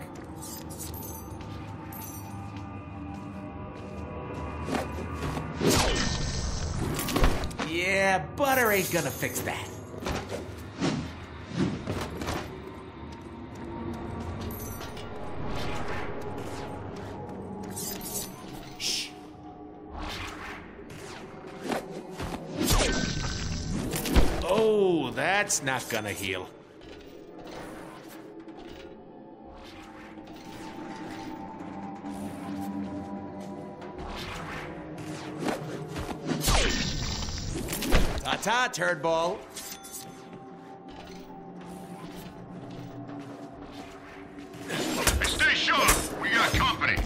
Yeah, butter ain't gonna fix that. Shh. Oh, that's not gonna heal. Ta-ta, turd ball. Stay sharp. We got company.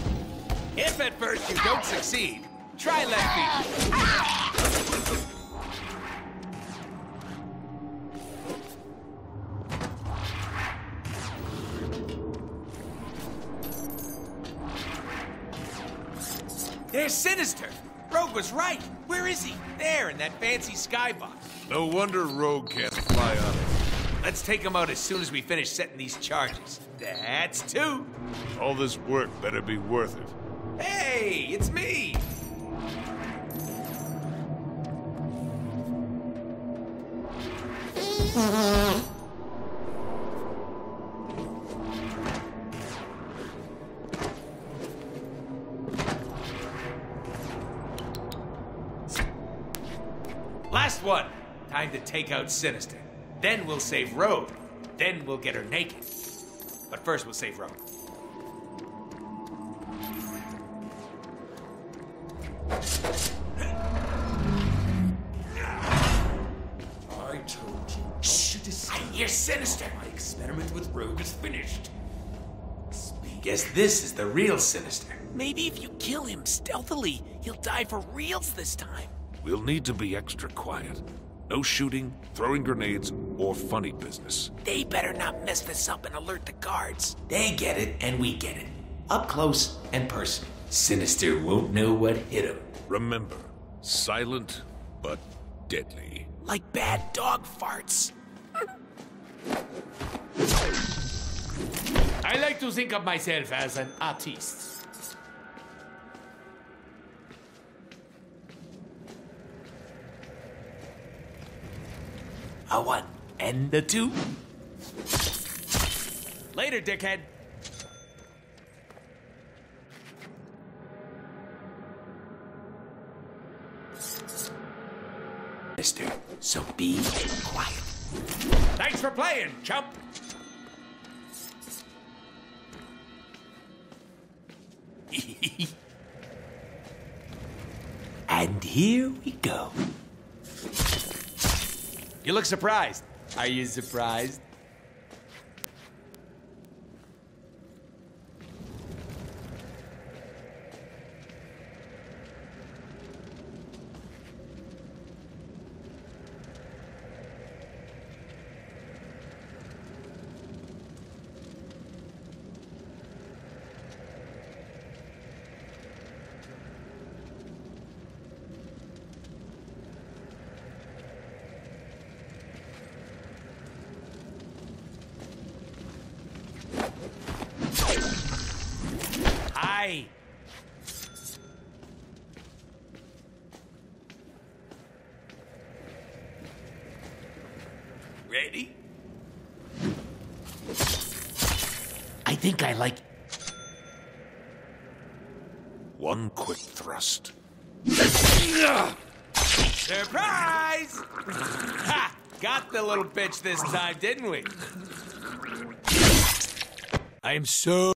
If at first you don't succeed, try left feet. Ah! Fancy skybox. No wonder Rogue can't fly on it. Let's take him out as soon as we finish setting these charges. That's two. All this work better be worth it. Hey, it's me. [laughs] take out Sinister. Then we'll save Rogue. Then we'll get her naked. But first, we'll save Rogue. I told you not to deceive. I hear Sinister. My experiment with Rogue is finished. Guess this is the real Sinister. Maybe if you kill him stealthily, he'll die for reals this time. We'll need to be extra quiet. No shooting, throwing grenades, or funny business. They better not mess this up and alert the guards. They get it, and we get it. Up close and personal. Sinister won't know what hit him. Remember, silent but deadly. Like bad dog farts. I like to think of myself as an artist. A one and a two. Later, dickhead. Mister, so be quiet. Thanks for playing, chump. [laughs] and here we go. You look surprised. Are you surprised? Hi. Ready? I think I like. One quick thrust. Surprise! Ha! Got the little bitch this time, didn't we? I am so.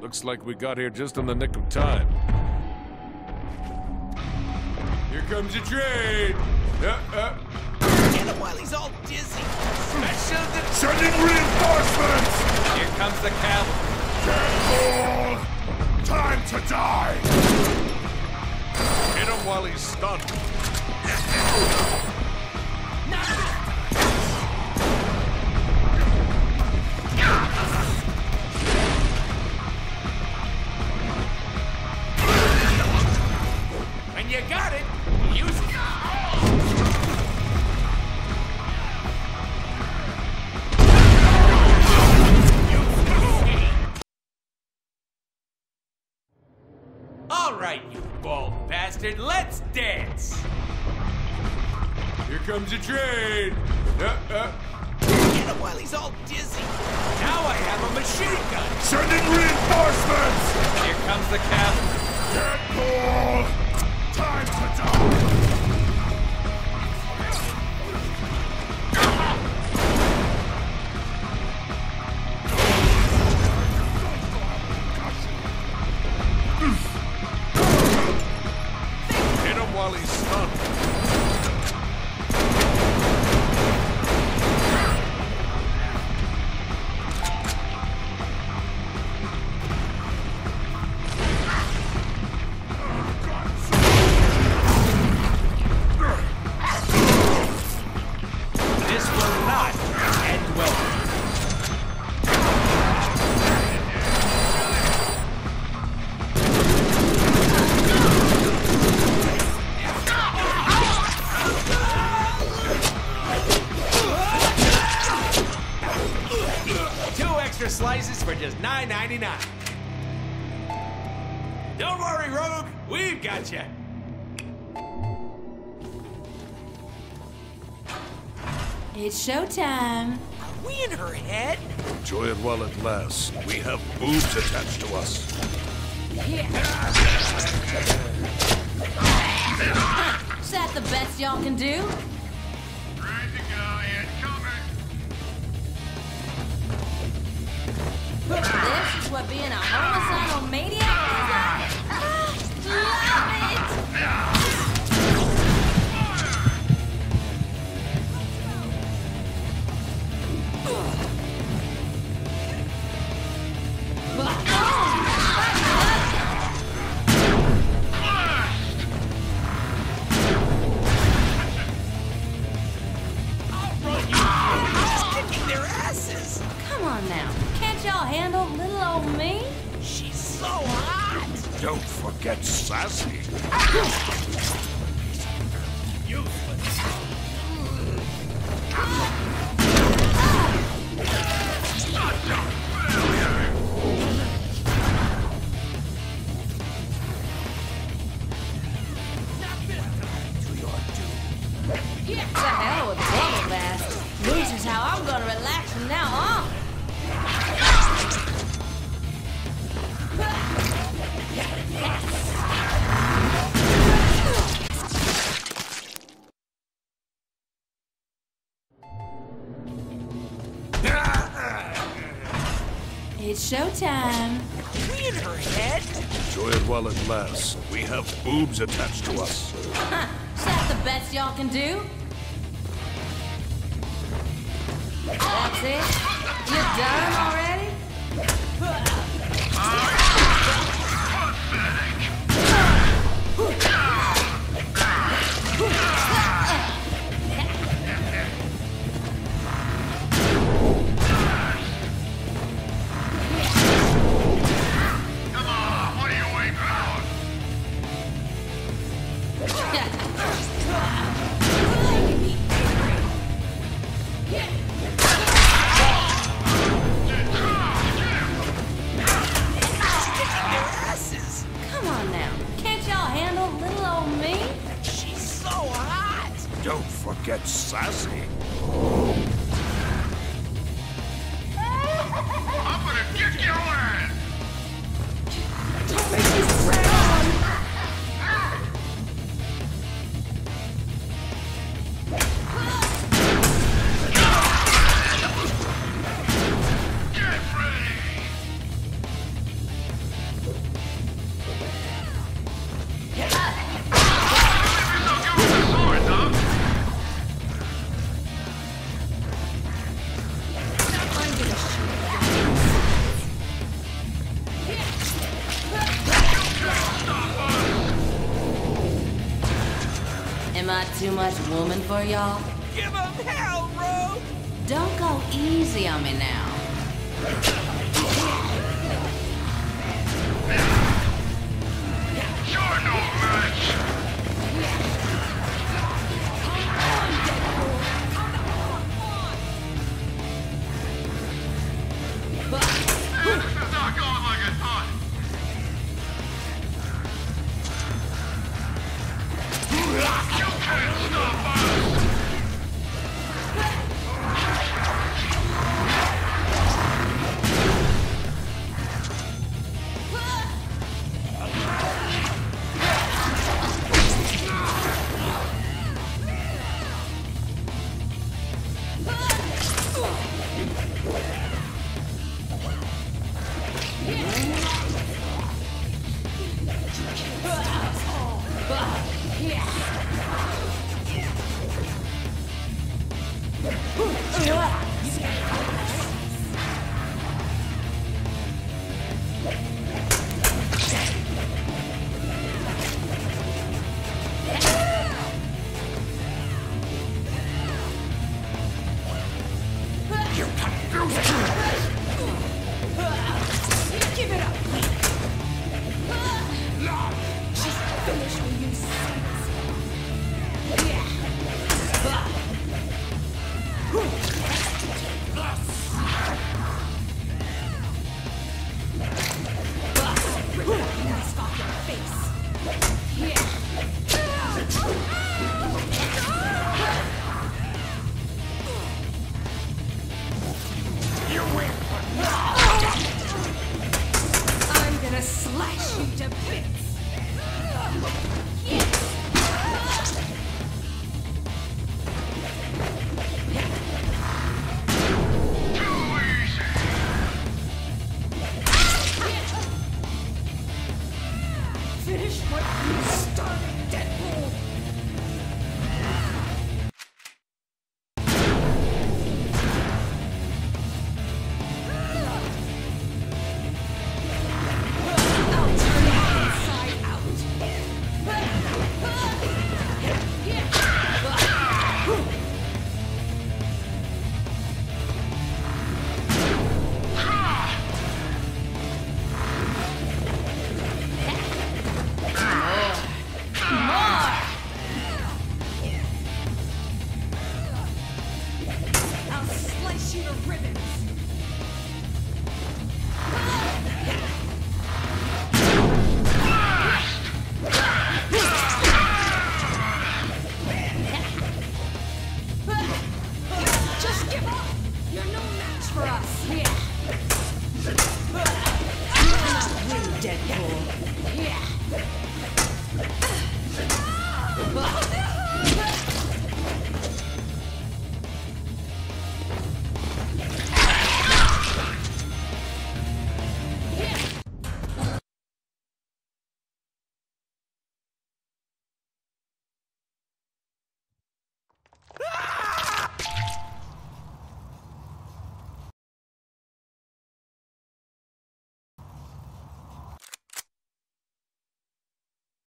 Looks like we got here just in the nick of time. Here comes a train. Uh, uh. Get him while he's all dizzy. Special de- Sending reinforcements! Here comes the cavalry. Deadpool! Time to die! Hit him while he's stunned. Comes what being a time. We in her head? Enjoy it while it lasts. We have boobs attached to us. Huh. Is that the best y'all can do? That's it? You're done for y'all.